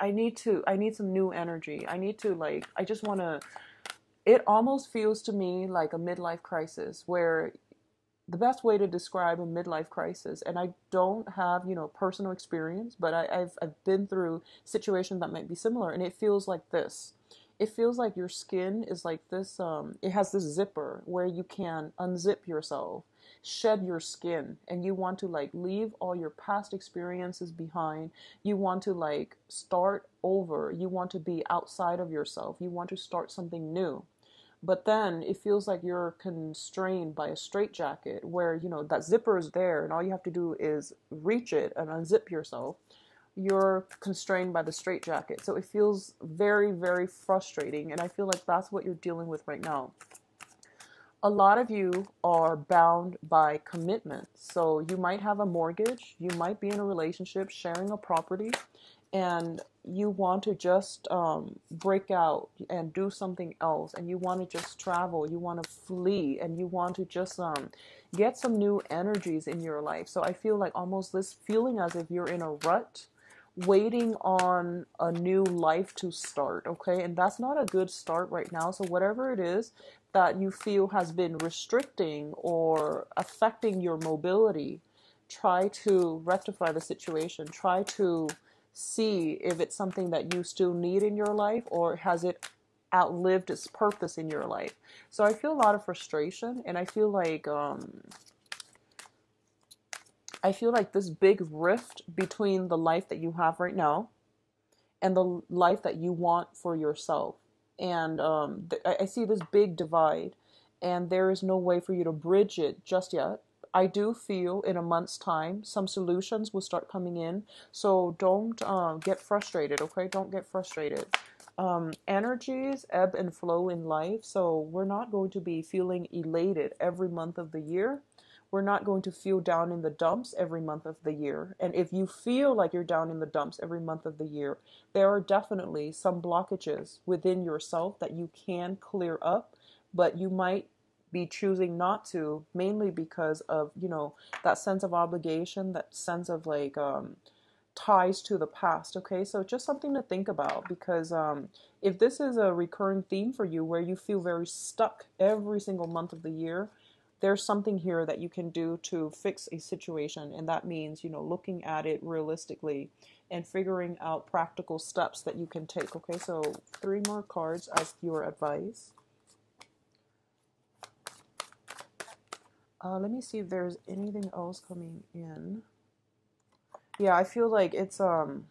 I need to I need some new energy. I need to like I just want to it almost feels to me like a midlife crisis where the best way to describe a midlife crisis and i don't have you know personal experience but I, have I've been through situations that might be similar and it feels like this it feels like your skin is like this um, it has this zipper where you can unzip yourself shed your skin and you want to like leave all your past experiences behind. You want to like start over. You want to be outside of yourself. You want to start something new. But then it feels like you're constrained by a straitjacket where you know that zipper is there and all you have to do is reach it and unzip yourself. You're constrained by the straitjacket. So it feels very very frustrating and i feel like that's what you're dealing with right now a lot of you are bound by commitment. So you might have a mortgage, you might be in a relationship sharing a property, and you want to just um, break out and do something else, and you want to just travel, you want to flee, and you want to just um, get some new energies in your life. So I feel like almost this feeling as if you're in a rut waiting on a new life to start okay and that's not a good start right now so whatever it is that you feel has been restricting or affecting your mobility try to rectify the situation try to see if it's something that you still need in your life or has it outlived its purpose in your life. So I feel a lot of frustration and I feel like um I feel like this big rift between the life that you have right now and the life that you want for yourself. And um, th- I see this big divide, and there is no way for you to bridge it just yet. I do feel in a month's time some solutions will start coming in. So don't uh, get frustrated, okay? Don't get frustrated. Um, energies ebb and flow in life, so we're not going to be feeling elated every month of the year. We're not going to feel down in the dumps every month of the year. And if you feel like you're down in the dumps every month of the year, there are definitely some blockages within yourself that you can clear up, but you might be choosing not to mainly because of you know that sense of obligation that sense of like um, ties to the past okay so just something to think about because um, if this is a recurring theme for you where you feel very stuck every single month of the year there's something here that you can do to fix a situation and that means you know looking at it realistically and figuring out practical steps that you can take okay so three more cards as your advice Uh, let me see if there's anything else coming in. Yeah, I feel like it's um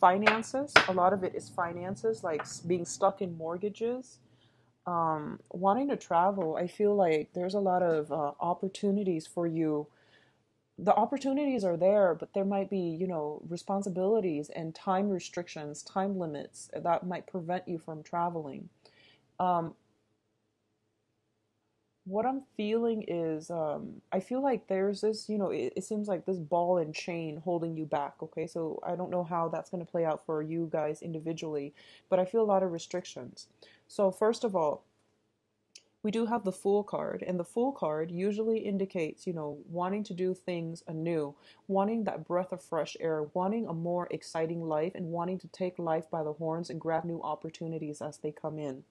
finances. A lot of it is finances, like being stuck in mortgages. Um, wanting to travel, I feel like there's a lot of uh, opportunities for you. The opportunities are there, but there might be, you know, responsibilities and time restrictions, time limits that might prevent you from traveling. Um, what I'm feeling is um, I feel like there's this, you know, it, it, seems like this ball and chain holding you back. Okay, so I don't know how that's going to play out for you guys individually, but I feel a lot of restrictions. So, first of all, we do have the Fool card, and the Fool card usually indicates, you know, wanting to do things anew, wanting that breath of fresh air, wanting a more exciting life, and wanting to take life by the horns and grab new opportunities as they come in.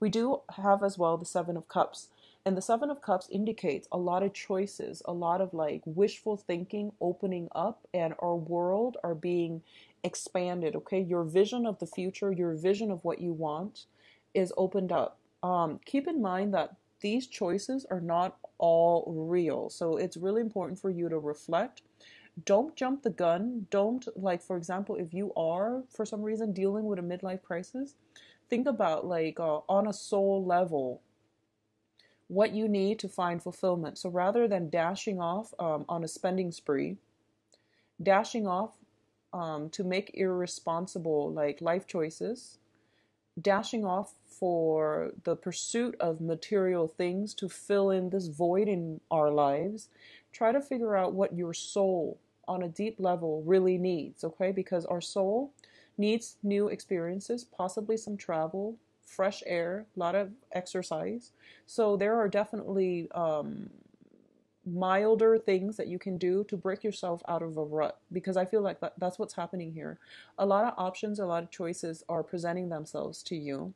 We do have as well the Seven of Cups and the Seven of Cups indicates a lot of choices, a lot of like wishful thinking opening up, and our world are being expanded. Okay, your vision of the future, your vision of what you want is opened up. Um, keep in mind that these choices are not all real. So it's really important for you to reflect. Don't jump the gun. Don't, like, for example, if you are for some reason dealing with a midlife crisis, think about, like, uh, on a soul level, what you need to find fulfillment. So rather than dashing off um, on a spending spree, dashing off um, to make irresponsible like life choices, dashing off for the pursuit of material things to fill in this void in our lives, try to figure out what your soul on a deep level really needs, okay? Because our soul needs new experiences, possibly some travel, fresh air, a lot of exercise. So there are definitely um, milder things that you can do to break yourself out of a rut because I feel like that, that's what's happening here. A lot of options, a lot of choices are presenting themselves to you.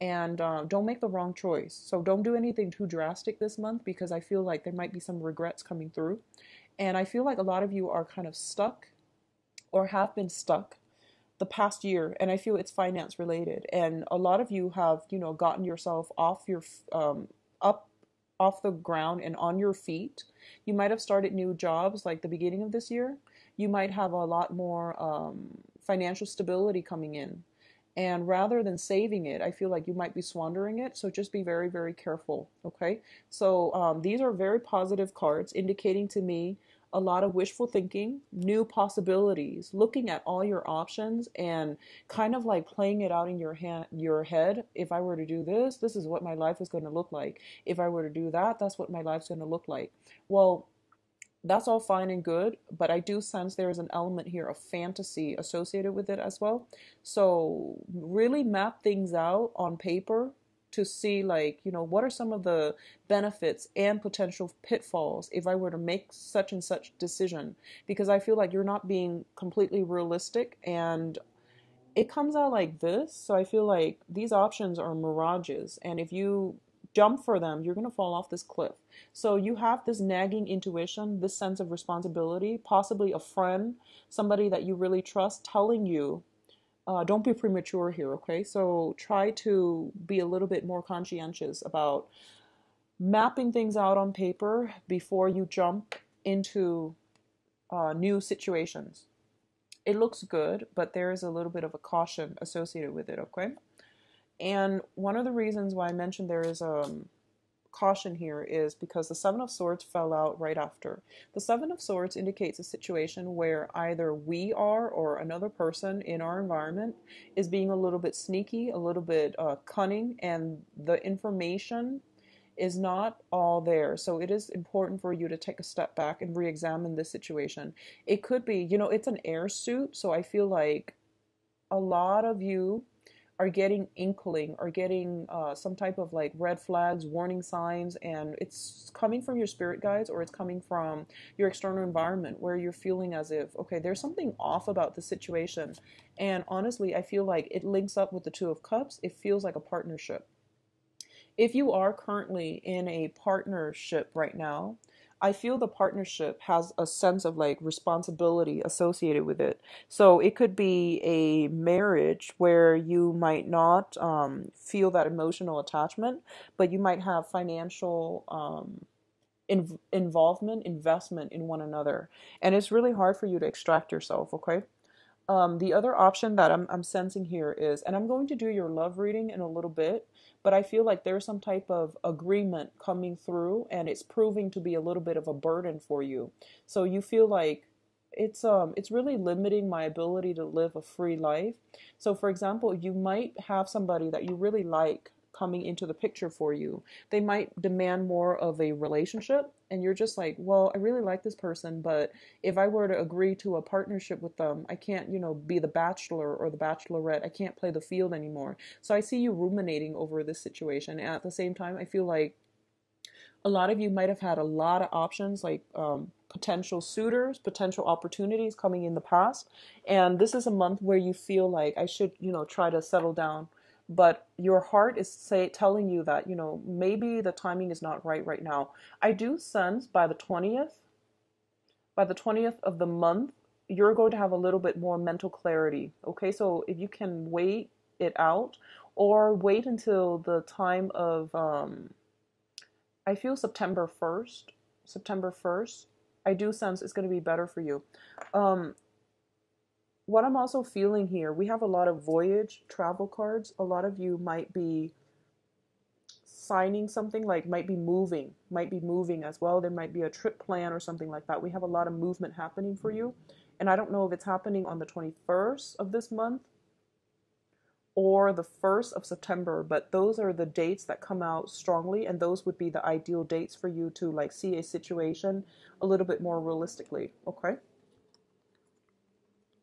And uh, don't make the wrong choice. So don't do anything too drastic this month because I feel like there might be some regrets coming through. And I feel like a lot of you are kind of stuck or have been stuck the past year and i feel it's finance related and a lot of you have you know gotten yourself off your um, up off the ground and on your feet. You might have started new jobs like the beginning of this year. You might have a lot more um, financial stability coming in. And rather than saving it i feel like you might be squandering it. So just be very very careful okay? So um, these are very positive cards indicating to me a lot of wishful thinking, new possibilities, looking at all your options and kind of like playing it out in your hand, your head. If I were to do this, this is what my life is going to look like. If I were to do that, that's what my life's going to look like. Well, that's all fine and good, but I do sense there is an element here of fantasy associated with it as well. So, really map things out on paper to see like you know what are some of the benefits and potential pitfalls if i were to make such and such decision? Because i feel like you're not being completely realistic and it comes out like this. So i feel like these options are mirages and if you jump for them you're going to fall off this cliff. So you have this nagging intuition this sense of responsibility possibly a friend somebody that you really trust telling you uh, don't be premature here, okay? So try to be a little bit more conscientious about mapping things out on paper before you jump into uh, new situations. It looks good, but there is a little bit of a caution associated with it, okay? And one of the reasons why I mentioned there is um, caution here is because the Seven of Swords fell out right after. The Seven of Swords indicates a situation where either we are or another person in our environment is being a little bit sneaky, a little bit uh, cunning, and the information is not all there. So it is important for you to take a step back and re examine this situation. It could be, you know, it's an air suit, so I feel like a lot of you are getting inkling or getting uh, some type of like red flags, warning signs, and it's coming from your spirit guides or it's coming from your external environment where you're feeling as if, okay, there's something off about the situation. And honestly, I feel like it links up with the Two of Cups. It feels like a partnership. If you are currently in a partnership right now, I feel the partnership has a sense of like responsibility associated with it. So it could be a marriage where you might not um, feel that emotional attachment, but you might have financial um, in- involvement, investment in one another. And it's really hard for you to extract yourself, okay? Um, the other option that I'm, I'm sensing here is, and I'm going to do your love reading in a little bit, but I feel like there's some type of agreement coming through and it's proving to be a little bit of a burden for you. So you feel like it's um it's really limiting my ability to live a free life. So for example, you might have somebody that you really like coming into the picture for you. They might demand more of a relationship, and you're just like, well, I really like this person, but if I were to agree to a partnership with them, I can't, you know, be the bachelor or the bachelorette. I can't play the field anymore. So I see you ruminating over this situation. And at the same time, I feel like a lot of you might have had a lot of options like um, potential suitors, potential opportunities coming in the past. And this is a month where you feel like I should, you know, try to settle down but your heart is say telling you that you know maybe the timing is not right right now. I do sense by the 20th by the 20th of the month you're going to have a little bit more mental clarity okay? So if you can wait it out or wait until the time of um i feel september 1st september 1st i do sense it's going to be better for you. Um what I'm also feeling here, we have a lot of voyage travel cards. A lot of you might be signing something like might be moving, might be moving as well. There might be a trip plan or something like that. We have a lot of movement happening for you. And I don't know if it's happening on the 21st of this month or the 1st of September, but those are the dates that come out strongly and those would be the ideal dates for you to like see a situation a little bit more realistically, okay?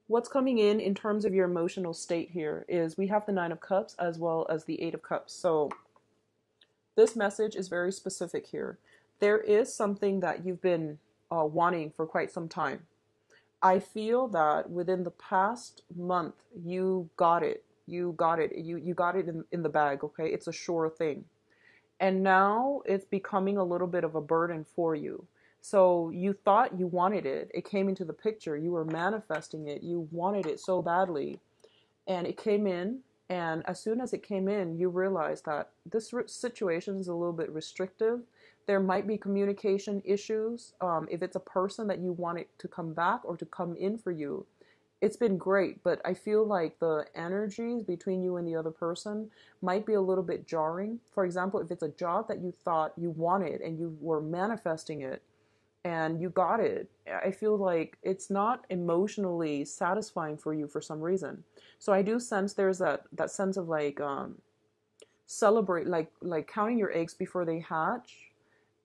What's coming in in terms of your emotional state here is we have the Nine of Cups as well as the Eight of Cups. So this message is very specific here. there is something that you've been uh, wanting for quite some time. I feel that within the past month, you got it. You got it. You you got it in, in the bag. Okay, it's a sure thing, and now it's becoming a little bit of a burden for you. So you thought you wanted it. It came into the picture. You were manifesting it. You wanted it so badly, and it came in. And as soon as it came in, you realized that this situation is a little bit restrictive there might be communication issues. Um, if it's a person that you want it to come back or to come in for you, it's been great, but I feel like the energies between you and the other person might be a little bit jarring. For example, if it's a job that you thought you wanted and you were manifesting it and you got it, I feel like it's not emotionally satisfying for you for some reason. So I do sense there's that that sense of like um, celebrate like like counting your eggs before they hatch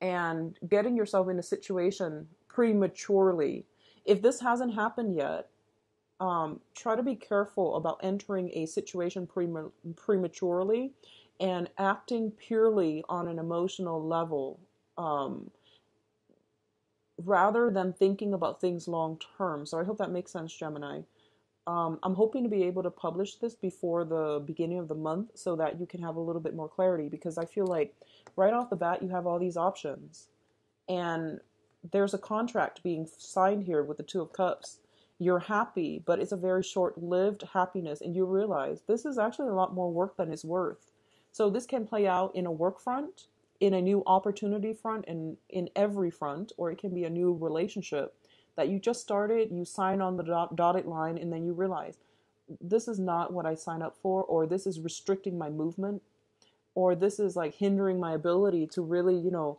and getting yourself in a situation prematurely. If this hasn't happened yet, um, try to be careful about entering a situation prematurely and acting purely on an emotional level um, rather than thinking about things long term. So I hope that makes sense, Gemini. Um, I'm hoping to be able to publish this before the beginning of the month so that you can have a little bit more clarity because I feel like right off the bat you have all these options and there's a contract being signed here with the Two of Cups. You're happy, but it's a very short lived happiness, and you realize this is actually a lot more work than it's worth. So, this can play out in a work front, in a new opportunity front, and in every front, or it can be a new relationship that you just started, you sign on the dot, dotted line, and then you realize this is not what I signed up for, or this is restricting my movement, or this is like hindering my ability to really, you know,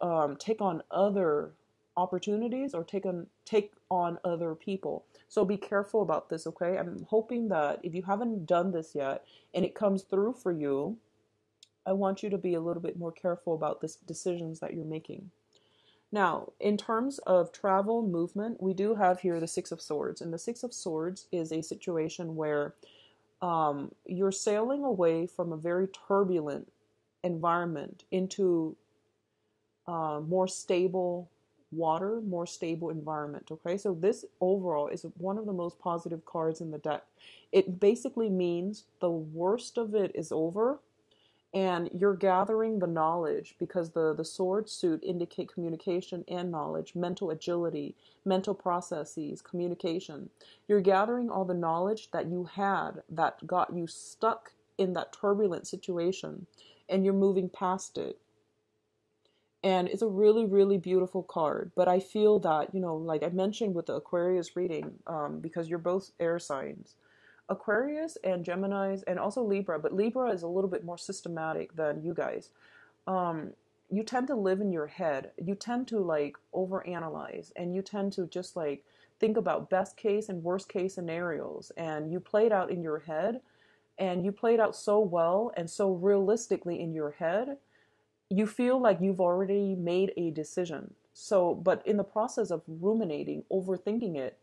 um, take on other opportunities or take on take on other people. So be careful about this, okay? I'm hoping that if you haven't done this yet and it comes through for you, I want you to be a little bit more careful about the decisions that you're making. Now, in terms of travel movement, we do have here the Six of Swords, and the Six of Swords is a situation where um, you're sailing away from a very turbulent environment into uh, more stable water, more stable environment. Okay, so this overall is one of the most positive cards in the deck. It basically means the worst of it is over and you're gathering the knowledge because the the sword suit indicate communication and knowledge mental agility mental processes communication. You're gathering all the knowledge that you had that got you stuck in that turbulent situation and you're moving past it. And it's a really really beautiful card but i feel that you know like i mentioned with the aquarius reading um, because you're both air signs Aquarius and Geminis and also Libra, but Libra is a little bit more systematic than you guys. Um, you tend to live in your head. You tend to like overanalyze and you tend to just like think about best case and worst case scenarios and you play it out in your head and you play it out so well and so realistically in your head you feel like you've already made a decision so but in the process of ruminating overthinking it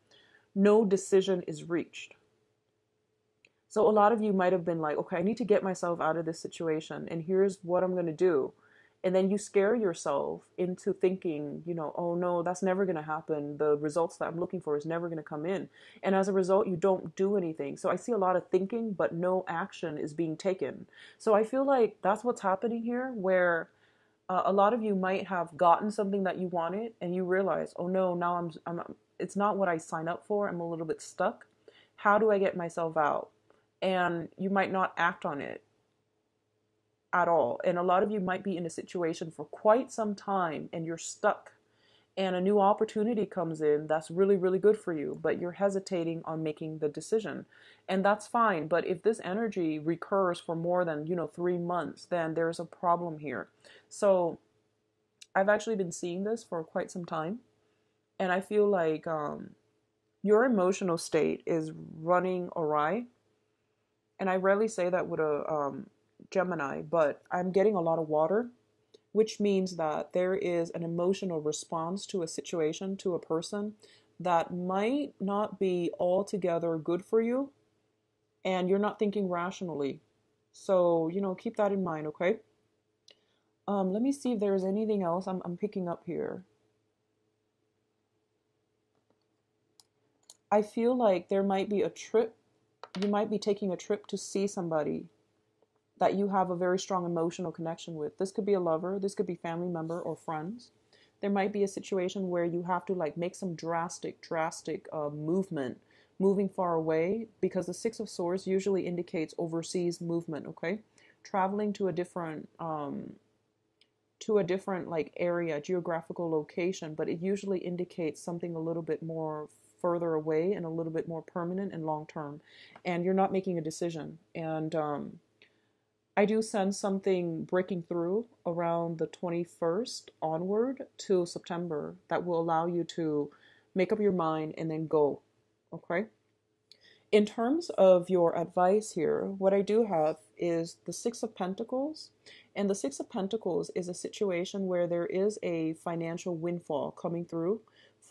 no decision is reached so a lot of you might have been like, okay, I need to get myself out of this situation, and here's what I'm going to do. And then you scare yourself into thinking, you know, oh no, that's never going to happen. The results that I'm looking for is never going to come in. And as a result, you don't do anything. So I see a lot of thinking, but no action is being taken. So I feel like that's what's happening here, where uh, a lot of you might have gotten something that you wanted and you realize, oh no, now I'm, I'm, it's not what I signed up for. I'm a little bit stuck. How do I get myself out? And you might not act on it at all. And a lot of you might be in a situation for quite some time and you're stuck and a new opportunity comes in that's really really good for you but you're hesitating on making the decision. And that's fine but if this energy recurs for more than you know 3 months then there's a problem here. So i've actually been seeing this for quite some time and i feel like um, your emotional state is running awry and I rarely say that with a um, Gemini, but I'm getting a lot of water, which means that there is an emotional response to a situation, to a person that might not be altogether good for you, and you're not thinking rationally. So, you know, keep that in mind, okay? Um, let me see if there's anything else I'm, I'm picking up here. I feel like there might be a trip, you might be taking a trip to see somebody that you have a very strong emotional connection with. This could be a lover, this could be family member or friends. There might be a situation where you have to like make some drastic, drastic uh, movement, moving far away, because the Six of Swords usually indicates overseas movement. Okay, traveling to a different um, to a different like area, geographical location, but it usually indicates something a little bit more further away and a little bit more permanent and long term. And you're not making a decision. And um, I do sense something breaking through around the 21st onward to September that will allow you to make up your mind and then go. Okay? In terms of your advice here, what I do have is the Six of Pentacles. And the Six of Pentacles is a situation where there is a financial windfall coming through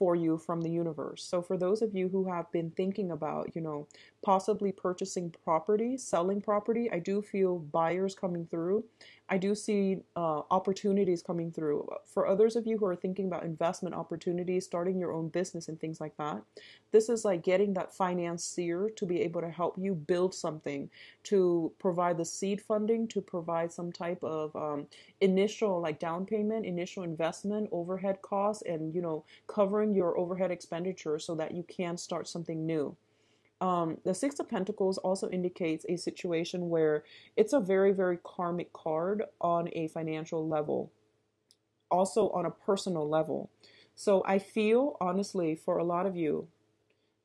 for you from the universe. So for those of you who have been thinking about, you know, possibly purchasing property, selling property, I do feel buyers coming through. I do see uh, opportunities coming through. For others of you who are thinking about investment opportunities, starting your own business and things like that, this is like getting that financier to be able to help you build something, to provide the seed funding, to provide some type of um, initial like down payment, initial investment, overhead costs, and you know covering your overhead expenditure so that you can start something new. Um, the Six of Pentacles also indicates a situation where it's a very, very karmic card on a financial level, also on a personal level. So I feel, honestly, for a lot of you,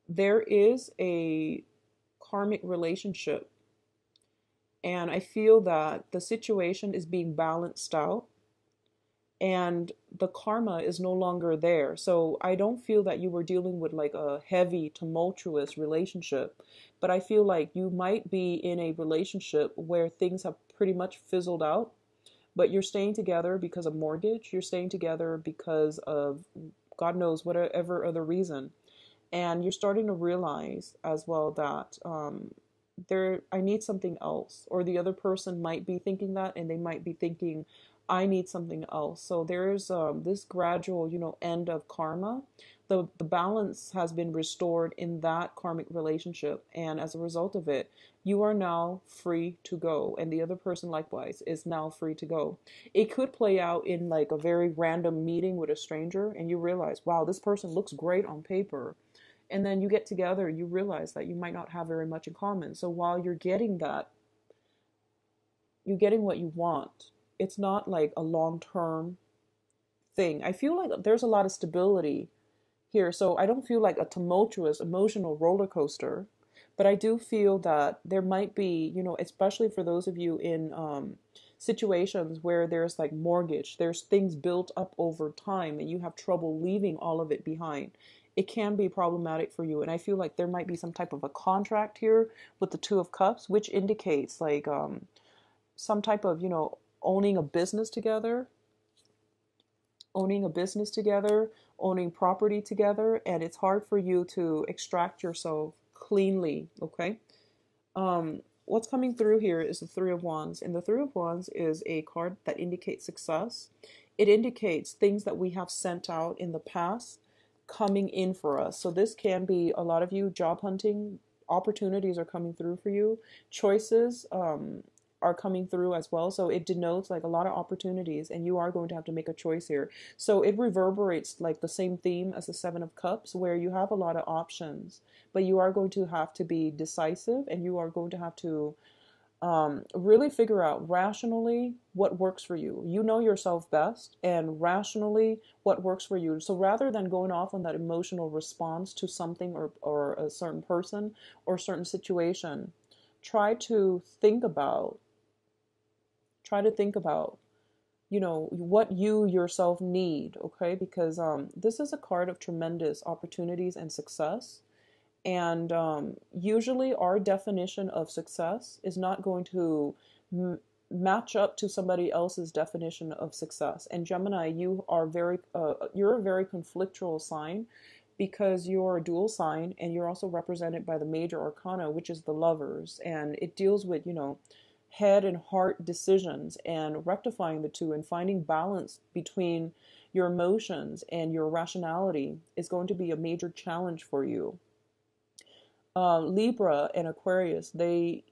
there is a karmic relationship. And I feel that the situation is being balanced out and the karma is no longer there. So I don't feel that you were dealing with like a heavy, tumultuous relationship, but I feel like you might be in a relationship where things have pretty much fizzled out, but you're staying together because of mortgage, you're staying together because of God knows whatever other reason. And you're starting to realize as well that um, there I need something else, or the other person might be thinking that, and they might be thinking, I need something else. So there's um, this gradual, you know, end of karma. The, the balance has been restored in that karmic relationship. And as a result of it, you are now free to go. And the other person, likewise, is now free to go. It could play out in like a very random meeting with a stranger, and you realize, wow, this person looks great on paper. And then you get together, you realize that you might not have very much in common. So while you're getting that, you're getting what you want it's not like a long term thing. I feel like there's a lot of stability here. So I don't feel like a tumultuous emotional roller coaster, but I do feel that there might be, you know, especially for those of you in um, situations where there's like mortgage, there's things built up over time and you have trouble leaving all of it behind. It can be problematic for you. And I feel like there might be some type of a contract here with the Two of Cups, which indicates like um, some type of, you know, owning a business together, owning a business together, owning property together, and it's hard for you to extract yourself cleanly, okay? Um, what's coming through here is the Three of Wands, and the Three of Wands is a card that indicates success. It indicates things that we have sent out in the past coming in for us. So this can be a lot of you job hunting opportunities are coming through for you. Choices, um, are coming through as well. So it denotes like a lot of opportunities, and you are going to have to make a choice here. So it reverberates like the same theme as the Seven of Cups, where you have a lot of options, but you are going to have to be decisive and you are going to have to um, really figure out rationally what works for you. You know yourself best, and rationally what works for you. So rather than going off on that emotional response to something or, or a certain person or certain situation, try to think about try to think about you know what you yourself need okay because um, this is a card of tremendous opportunities and success and um, usually our definition of success is not going to m- match up to somebody else's definition of success and gemini you are very uh, you're a very conflictual sign because you're a dual sign and you're also represented by the major arcana which is the lovers and it deals with you know head and heart decisions and rectifying the two and finding balance between your emotions and your rationality is going to be a major challenge for you. Uh, Libra and Aquarius, they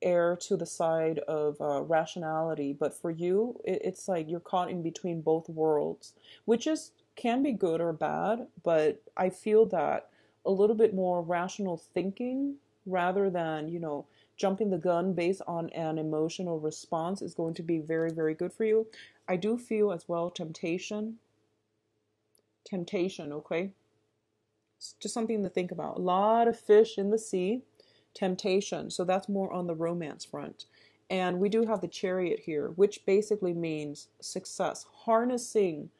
err to the side of uh, rationality, but for you, it, it's like you're caught in between both worlds, which is can be good or bad. But I feel that a little bit more rational thinking rather than you know jumping the gun based on an emotional response is going to be very very good for you. I do feel as well temptation. Temptation, okay? It's just something to think about. A lot of fish in the sea temptation. So that's more on the romance front. And we do have the chariot here, which basically means success, harnessing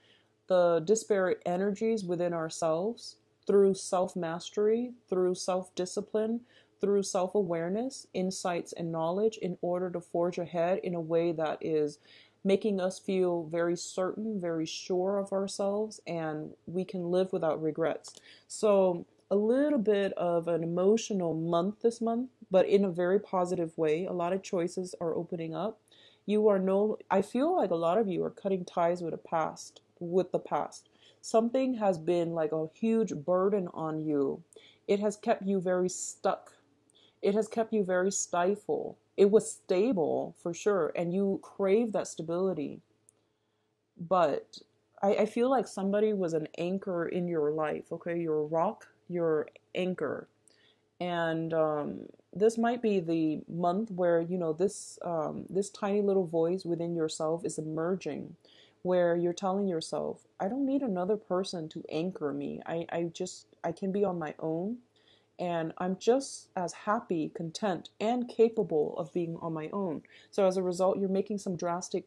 the disparate energies within ourselves through self mastery, through self discipline, through self awareness, insights, and knowledge in order to forge ahead in a way that is making us feel very certain, very sure of ourselves, and we can live without regrets. So a little bit of an emotional month this month, but in a very positive way. A lot of choices are opening up. You are no I feel like a lot of you are cutting ties with the past, with the past. Something has been like a huge burden on you. It has kept you very stuck. It has kept you very stifled. It was stable for sure, and you crave that stability. But I, I feel like somebody was an anchor in your life, okay? You're rock your anchor. And um, this might be the month where you know this um, this tiny little voice within yourself is emerging, where you're telling yourself, "I don't need another person to anchor me. I, I just I can be on my own, and I'm just as happy, content, and capable of being on my own." So as a result, you're making some drastic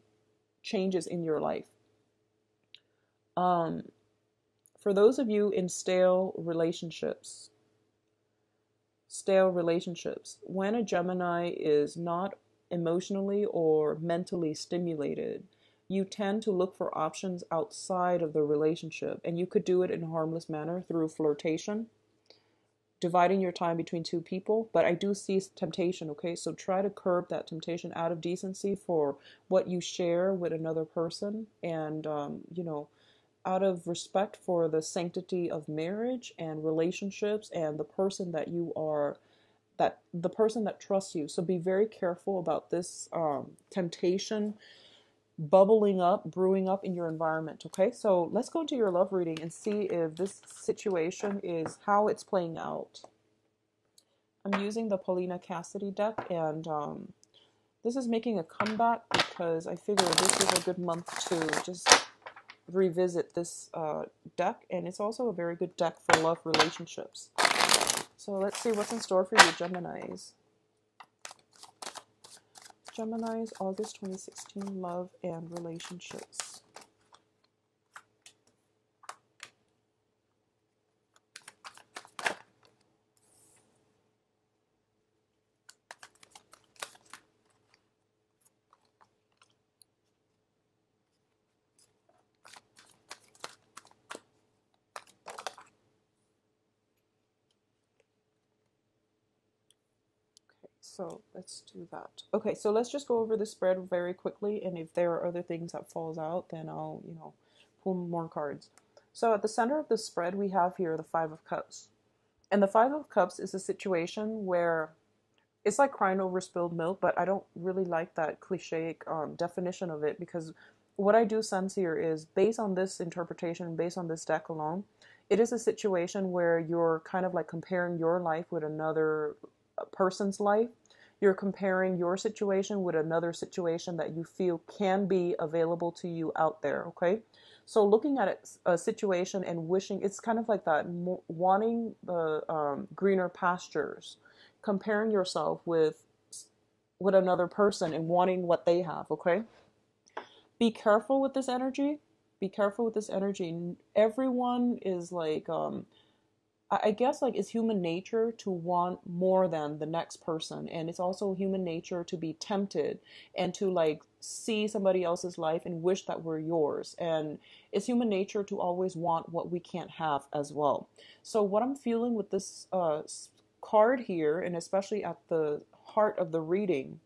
changes in your life. Um, for those of you in stale relationships, stale relationships, when a Gemini is not emotionally or mentally stimulated, you tend to look for options outside of the relationship. And you could do it in a harmless manner through flirtation, dividing your time between two people. But I do see temptation, okay? So try to curb that temptation out of decency for what you share with another person. And, um, you know, out of respect for the sanctity of marriage and relationships and the person that you are that the person that trusts you so be very careful about this um, temptation bubbling up brewing up in your environment okay so let's go into your love reading and see if this situation is how it's playing out i'm using the paulina cassidy deck and um, this is making a comeback because i figure this is a good month to just revisit this uh, deck, and it's also a very good deck for love relationships. So let's see what's in store for you, Geminis. Geminis, August 2016, love and relationships. So let's do that. Okay, so let's just go over the spread very quickly, and if there are other things that falls out, then I'll, you know, pull more cards. So at the center of the spread, we have here the Five of Cups. And the Five of Cups is a situation where it's like crying over spilled milk, but I don't really like that cliche um, definition of it because what I do sense here is based on this interpretation, based on this deck alone, it is a situation where you're kind of like comparing your life with another person's life you're comparing your situation with another situation that you feel can be available to you out there, okay? So looking at a situation and wishing, it's kind of like that, wanting the um, greener pastures, comparing yourself with with another person and wanting what they have, okay? Be careful with this energy. Be careful with this energy. Everyone is like um, I guess like it's human nature to want more than the next person and it's also human nature to be tempted and to like see somebody else's life and wish that we're yours and it's human nature to always want what we can't have as well. So what I'm feeling with this uh, card here and especially at the heart of the reading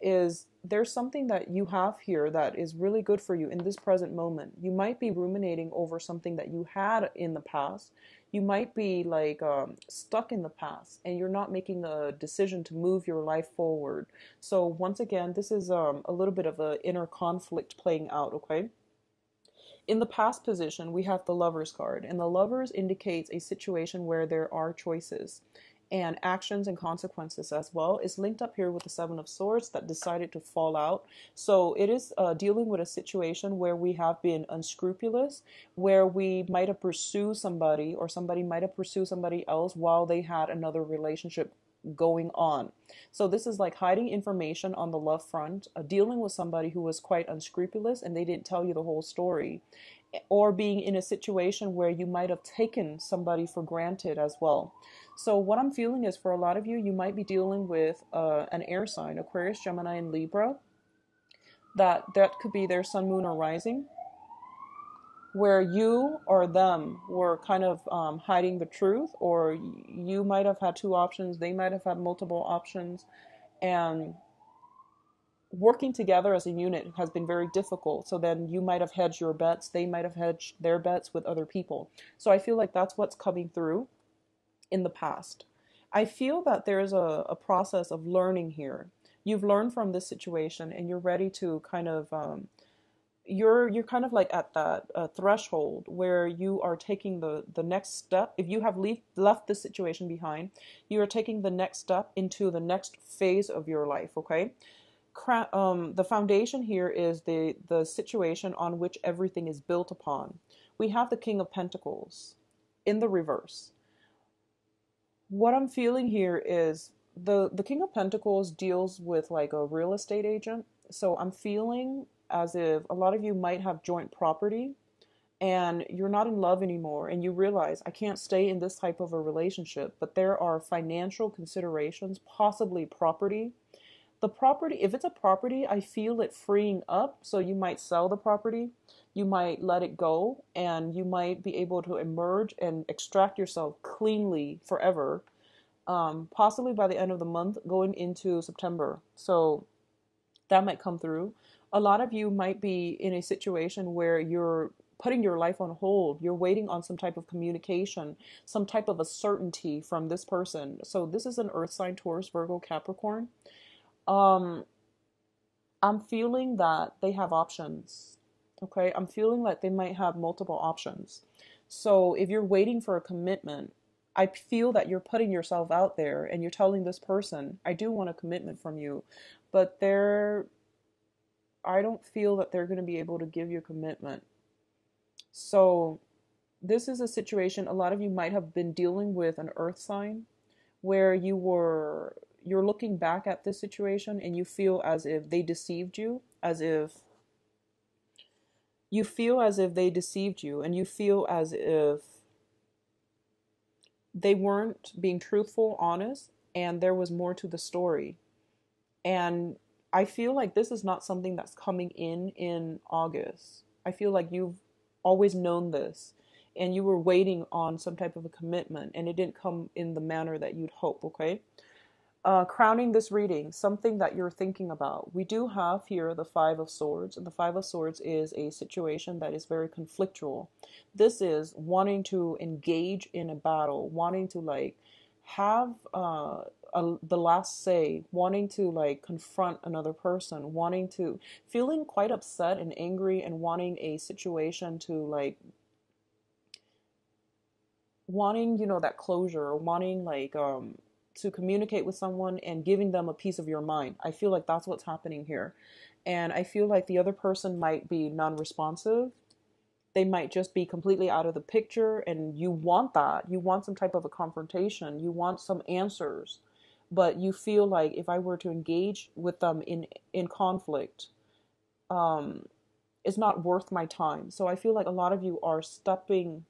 is there's something that you have here that is really good for you in this present moment. You might be ruminating over something that you had in the past. You might be like um, stuck in the past and you're not making a decision to move your life forward. So, once again, this is um, a little bit of an inner conflict playing out, okay? In the past position, we have the lovers card, and the lovers indicates a situation where there are choices and actions and consequences as well is linked up here with the seven of swords that decided to fall out so it is uh, dealing with a situation where we have been unscrupulous where we might have pursued somebody or somebody might have pursued somebody else while they had another relationship going on. So this is like hiding information on the love front, uh, dealing with somebody who was quite unscrupulous and they didn't tell you the whole story, or being in a situation where you might have taken somebody for granted as well. So what I'm feeling is for a lot of you, you might be dealing with uh, an air sign, Aquarius, Gemini, and Libra. That that could be their sun, moon, or rising where you or them were kind of um, hiding the truth, or you might have had two options, they might have had multiple options, and working together as a unit has been very difficult. So then you might have hedged your bets, they might have hedged their bets with other people. So I feel like that's what's coming through in the past. I feel that there's a, a process of learning here. You've learned from this situation and you're ready to kind of um, you're you're kind of like at that uh, threshold where you are taking the the next step if you have leave, left this situation behind you are taking the next step into the next phase of your life okay um, the foundation here is the the situation on which everything is built upon we have the king of pentacles in the reverse what i'm feeling here is the the king of pentacles deals with like a real estate agent so i'm feeling as if a lot of you might have joint property and you're not in love anymore and you realize I can't stay in this type of a relationship, but there are financial considerations, possibly property. The property, if it's a property, I feel it freeing up. So you might sell the property, you might let it go, and you might be able to emerge and extract yourself cleanly forever, um, possibly by the end of the month going into September. So that might come through a lot of you might be in a situation where you're putting your life on hold. You're waiting on some type of communication, some type of a certainty from this person. So this is an earth sign Taurus, Virgo, Capricorn. Um I'm feeling that they have options. Okay? I'm feeling like they might have multiple options. So if you're waiting for a commitment, I feel that you're putting yourself out there and you're telling this person, I do want a commitment from you, but they're I don't feel that they're going to be able to give you a commitment. So, this is a situation a lot of you might have been dealing with an earth sign where you were you're looking back at this situation and you feel as if they deceived you, as if you feel as if they deceived you and you feel as if they weren't being truthful, honest, and there was more to the story. And I feel like this is not something that's coming in in August. I feel like you've always known this and you were waiting on some type of a commitment and it didn't come in the manner that you'd hope, okay? Uh, crowning this reading, something that you're thinking about. We do have here the Five of Swords, and the Five of Swords is a situation that is very conflictual. This is wanting to engage in a battle, wanting to like have uh, a, the last say, wanting to like confront another person, wanting to feeling quite upset and angry and wanting a situation to like wanting, you know, that closure, wanting like um to communicate with someone and giving them a piece of your mind. I feel like that's what's happening here. And I feel like the other person might be non-responsive they might just be completely out of the picture and you want that you want some type of a confrontation you want some answers but you feel like if I were to engage with them in in conflict, um, it's not worth my time. So I feel like a lot of you are stepping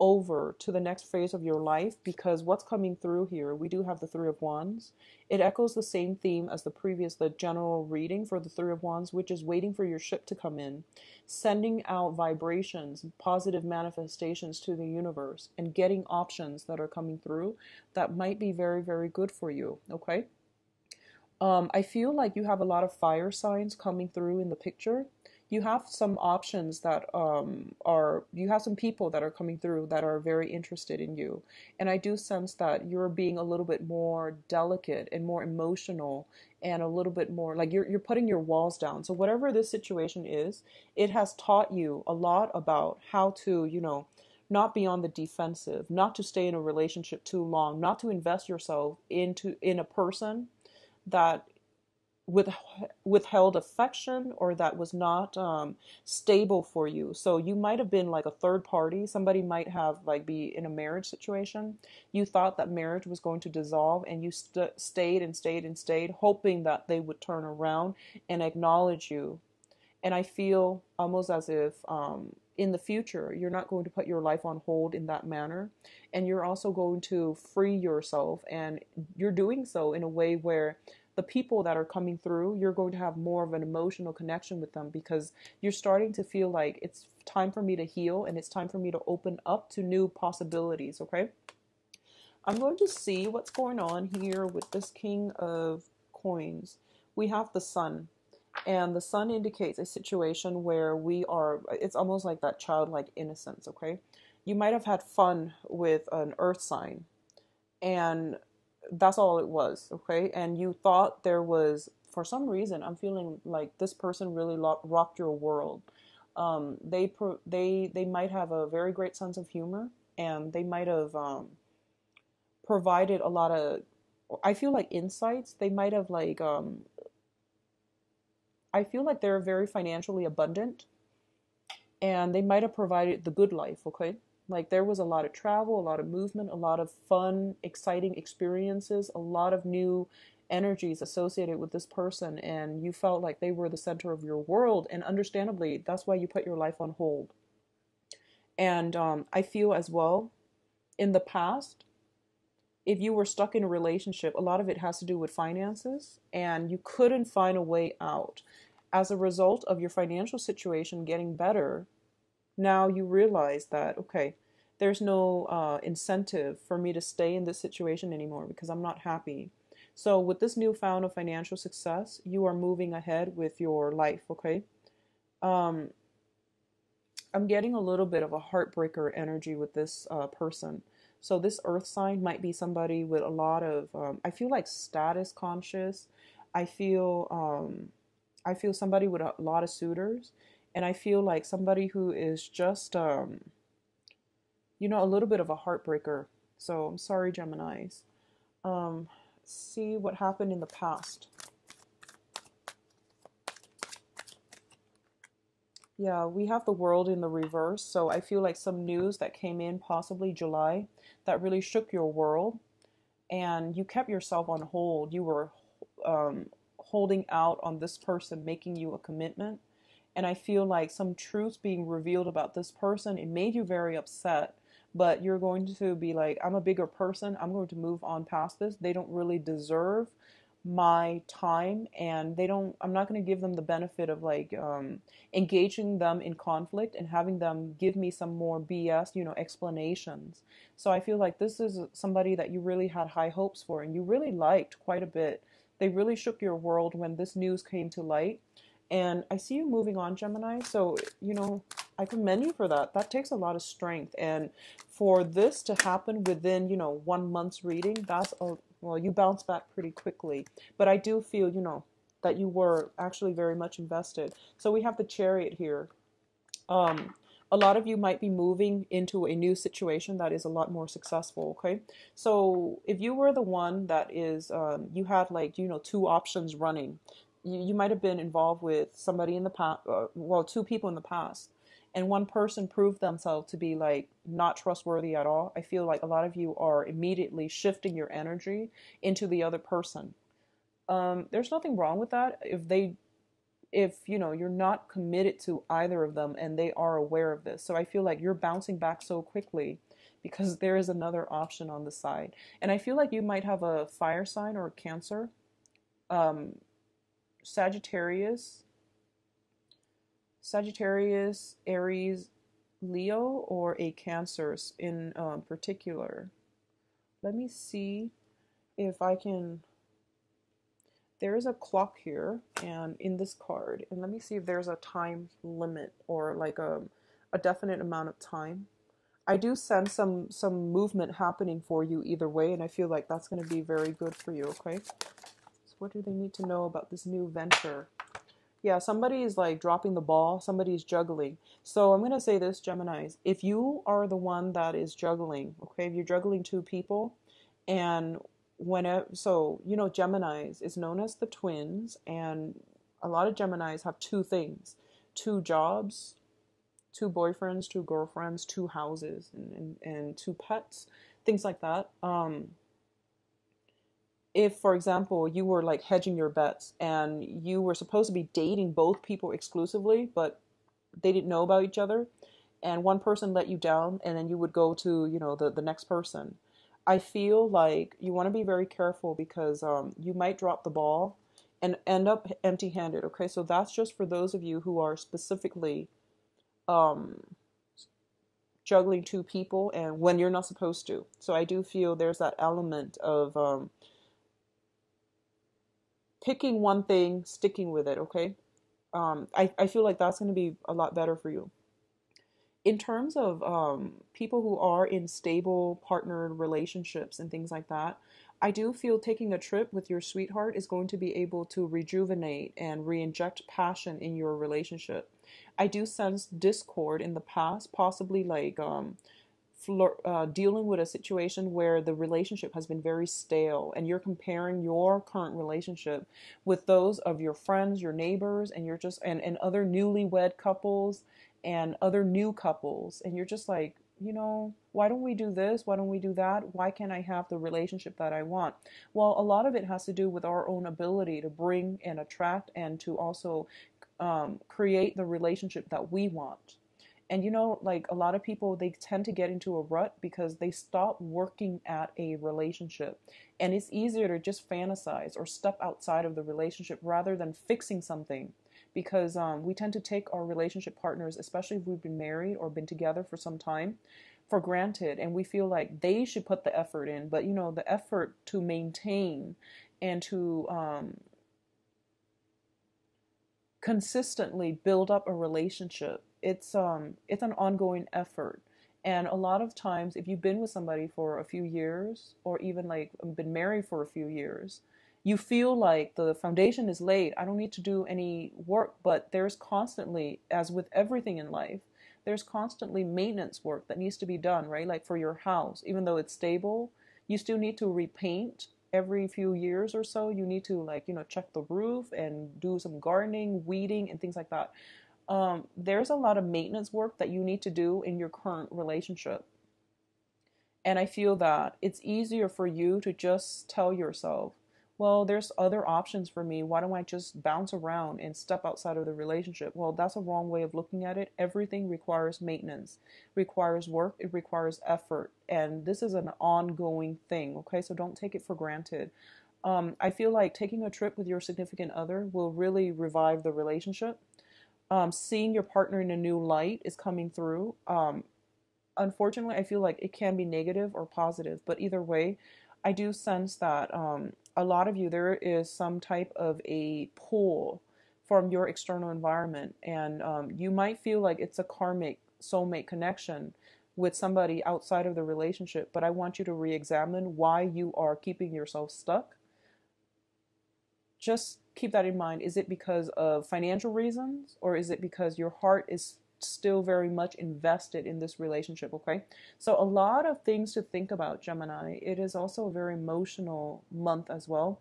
over to the next phase of your life because what's coming through here, we do have the Three of Wands. It echoes the same theme as the previous, the general reading for the Three of Wands, which is waiting for your ship to come in, sending out vibrations, positive manifestations to the universe, and getting options that are coming through that might be very, very good for you. Okay? Um, I feel like you have a lot of fire signs coming through in the picture. You have some options that um, are, you have some people that are coming through that are very interested in you. And I do sense that you're being a little bit more delicate and more emotional and a little bit more like you're, you're putting your walls down. So, whatever this situation is, it has taught you a lot about how to, you know, not be on the defensive, not to stay in a relationship too long, not to invest yourself into in a person that with withheld affection or that was not um, stable for you. So you might have been like a third party. Somebody might have like be in a marriage situation. You thought that marriage was going to dissolve, and you st- stayed and stayed and stayed, hoping that they would turn around and acknowledge you. And I feel almost as if um, in the future, you're not going to put your life on hold in that manner. And you're also going to free yourself. And you're doing so in a way where the people that are coming through, you're going to have more of an emotional connection with them because you're starting to feel like it's time for me to heal and it's time for me to open up to new possibilities. Okay. I'm going to see what's going on here with this King of Coins. We have the Sun and the sun indicates a situation where we are it's almost like that childlike innocence okay you might have had fun with an earth sign and that's all it was okay? And you thought there was for some reason i'm feeling like this person really rocked your world. Um, they pro- they they might have a very great sense of humor and they might have um, provided a lot of i feel like insights. They might have like um, I feel like they're very financially abundant and they might have provided the good life, okay? Like there was a lot of travel, a lot of movement, a lot of fun, exciting experiences, a lot of new energies associated with this person and you felt like they were the center of your world and understandably that's why you put your life on hold and um, i feel as well in the past if you were stuck in a relationship, a lot of it has to do with finances, and you couldn't find a way out. As a result of your financial situation getting better, now you realize that, okay, there's no uh, incentive for me to stay in this situation anymore because I'm not happy. So, with this newfound of financial success, you are moving ahead with your life, okay? Um, I'm getting a little bit of a heartbreaker energy with this uh, person. So this earth sign might be somebody with a lot of um, I feel like status conscious. I feel um, I feel somebody with a lot of suitors, and I feel like somebody who is just um, you know a little bit of a heartbreaker. So I'm sorry, Gemini's. Um, see what happened in the past. Yeah, we have the world in the reverse. So I feel like some news that came in possibly July that really shook your world and you kept yourself on hold. You were um, holding out on this person making you a commitment. And I feel like some truths being revealed about this person, it made you very upset. But you're going to be like, I'm a bigger person. I'm going to move on past this. They don't really deserve my time and they don't i'm not going to give them the benefit of like um, engaging them in conflict and having them give me some more bs you know explanations so i feel like this is somebody that you really had high hopes for and you really liked quite a bit they really shook your world when this news came to light and i see you moving on gemini so you know i commend you for that that takes a lot of strength and for this to happen within you know one month's reading that's a well, you bounce back pretty quickly. But I do feel, you know, that you were actually very much invested. So we have the chariot here. Um, a lot of you might be moving into a new situation that is a lot more successful. Okay, so if you were the one that is, um, you had like you know two options running. You, you might have been involved with somebody in the past, uh, well, two people in the past and one person proved themselves to be like not trustworthy at all, I feel like a lot of you are immediately shifting your energy into the other person. Um, there's nothing wrong with that if they if you know you're not committed to either of them and they are aware of this. So I feel like you're bouncing back so quickly because there is another option on the side. And I feel like you might have a fire sign or a cancer. Um, Sagittarius Sagittarius, Aries, Leo, or a Cancer in um, particular. Let me see if I can. there is a clock here and in this card and let me see if there's a time limit or like a, a definite amount of time i do sense some some movement happening for you either way and i feel like that's going to be very good for you okay so what do they need to know about this new venture yeah somebody is like dropping the ball somebody is juggling. So i'm going to say this geminis. If you are the one that is juggling okay if you're juggling two people and whenever so you know Gemini's is known as the twins and a lot of Gemini's have two things. Two jobs two boyfriends two girlfriends two houses and, and, and two pets things like that. Um if for example you were like hedging your bets and you were supposed to be dating both people exclusively but they didn't know about each other and one person let you down and then you would go to you know the, the next person I feel like you want to be very careful because um, you might drop the ball and end up empty handed. Okay, so that's just for those of you who are specifically um, juggling two people and when you're not supposed to. So I do feel there's that element of um, picking one thing, sticking with it. Okay, um, I, I feel like that's going to be a lot better for you in terms of um, people who are in stable partnered relationships and things like that, I do feel taking a trip with your sweetheart is going to be able to rejuvenate and re-inject passion in your relationship. I do sense discord in the past, possibly like um, uh, dealing with a situation where the relationship has been very stale and you're comparing your current relationship with those of your friends, your neighbors, and you're just and, and other newlywed couples and other new couples and you're just like you know why don't we do this? Why don't we do that? Why can't i have the relationship that i want? Well a lot of it has to do with our own ability to bring and attract and to also um, create the relationship that we want and you know like a lot of people they tend to get into a rut because they stop working at a relationship and it's easier to just fantasize or step outside of the relationship rather than fixing something because um, we tend to take our relationship partners, especially if we've been married or been together for some time, for granted. And we feel like they should put the effort in. But, you know, the effort to maintain and to um, consistently build up a relationship, it's, um, it's an ongoing effort. And a lot of times, if you've been with somebody for a few years, or even like been married for a few years, you feel like the foundation is laid. I don't need to do any work, but there's constantly, as with everything in life, there's constantly maintenance work that needs to be done, right? Like for your house, even though it's stable, you still need to repaint every few years or so. You need to, like, you know, check the roof and do some gardening, weeding, and things like that. Um, there's a lot of maintenance work that you need to do in your current relationship. And I feel that it's easier for you to just tell yourself, well, there's other options for me. Why don't I just bounce around and step outside of the relationship? Well, that's a wrong way of looking at it. Everything requires maintenance, requires work, it requires effort, and this is an ongoing thing, okay? So don't take it for granted. Um, I feel like taking a trip with your significant other will really revive the relationship. Um, seeing your partner in a new light is coming through. Um, unfortunately, I feel like it can be negative or positive, but either way, I do sense that um, a lot of you, there is some type of a pull from your external environment, and um, you might feel like it's a karmic soulmate connection with somebody outside of the relationship. But I want you to re examine why you are keeping yourself stuck. Just keep that in mind. Is it because of financial reasons, or is it because your heart is still very much invested in this relationship, okay? So, a lot of things to think about, Gemini. It is also a very emotional month as well.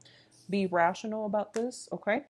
Be rational about this, okay?